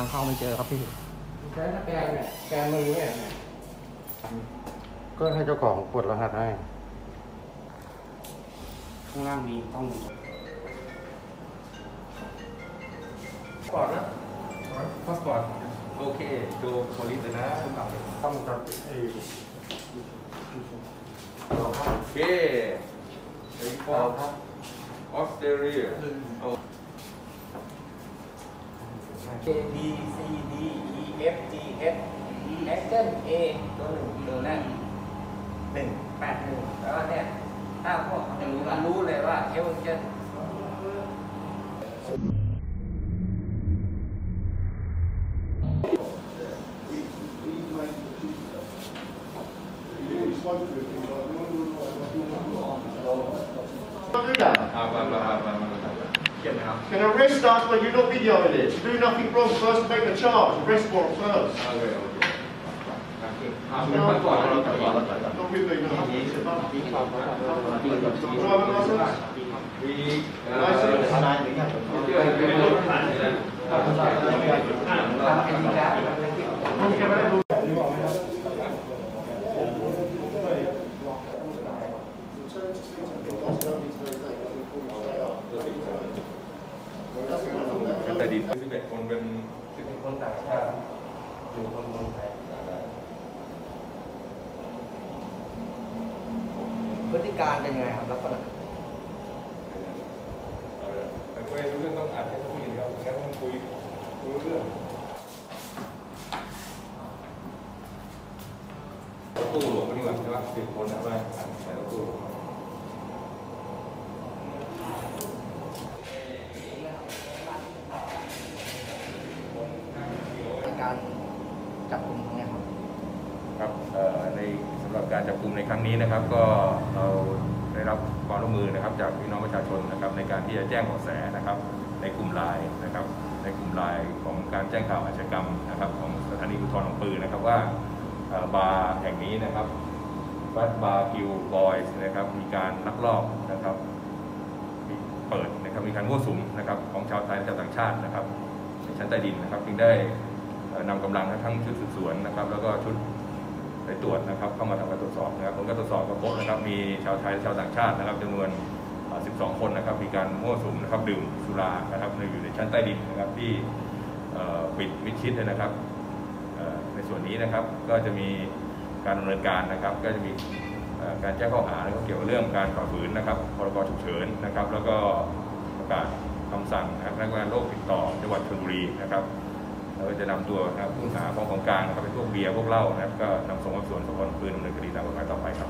ทางเข้าไม่เจอครับพี่ใช้สแกนเนี่ยสแกนมือเนี่ยก็ให้เจ้าของกดรหัสให้ ข้างล่างมีต้องก่อนนะพาสปอร์ตโอเคโจโพลิสเลยนะคุณต่างต้องจับไอ้โอเคไอ้ฟอร์ออสเตรเลียโอ้ A B C D E F G H Action A ตัวหนึ่งตัวนั่นหนึ่งแปดหนึ่งแล้วเนี่ยถ้าพวกมันรู้มันรู้เลยว่าเอเวอร์เจน Don't do that. อามามามามามาเขียนนะครับ Get out. Can arrest us when you don't video it is. You do nothing wrong first, make a charge. Arrest warrant first. I will. Thank you. แต่ดีสิบเอ็ดคนเป็นสิบเอ็ดคนต่างชาติอยู่คนเมืองไทยพฤติการเป็นยังไงครับลักษณะแต่คุยรู้เรื่องต้องอ่านให้เขาคุยครับงั้นต้องคุยรู้เรื่องตู้หลวงนี่หว่าใช่ไหมสิบคนนะว่าอ่านใส่ตู้หลวง การ จับกลุ่มครั้งนี้ครับครับในสำหรับการจับกลุ่มในครั้งนี้นะครับ ก็เราได้รับความร่วมมือนะครับ จากพี่น้องประชาชนนะครับ ในการที่จะแจ้งเบาะแสนะครับ ในกลุ่มไลน์นะครับ ในกลุ่มไลน์ของการแจ้งข่าวอาชญากรรมนะครับ ของสถานีภูธรหนองปรือนะครับว่าบาร์แห่งนี้นะครับวัดบาร์กิวบอยส์นะครับ มีการลักลอบนะครับมีเปิดนะครับมีการมั่วสุมนะครับของชาวไทยและชาวต่างชาตินะครับในชั้นใต้ดินนะครับจึงได้ นำกำลังทั้งชุดสืบสวนนะครับ แล้วก็ชุดไปตรวจนะครับ เข้ามาทำการตรวจสอบนะครับผลการตรวจสอบก็พบนะครับมีชาวไทยและชาวต่างชาตินะครับจำนวน 12 คนนะครับ มีการมั่วสุมนะครับดื่มสุรานะครับในอยู่ในชั้นใต้ดินนะครับที่ปิดมิดชิดเลยนะครับในส่วนนี้นะครับก็จะมีการดำเนินการนะครับ ก็จะมีการแจ้งข้อหาแล้วก็เกี่ยวกับเรื่องการฝ่าฝืนนะครับพรกฉุกเฉินนะครับ แล้วก็ประกาศคำสั่งนะครับนักงานโรคติดต่อจังหวัดชลบุรีนะครับ เราจะนำตัวนะครับผู้ต้องหาของของกลางนะครับเป็นพวกเบียร์พวกเหล้านะครับก็นำส่งสอบสวนสพนปืนดำเนินคดีตามกฎหมายต่อไปครับ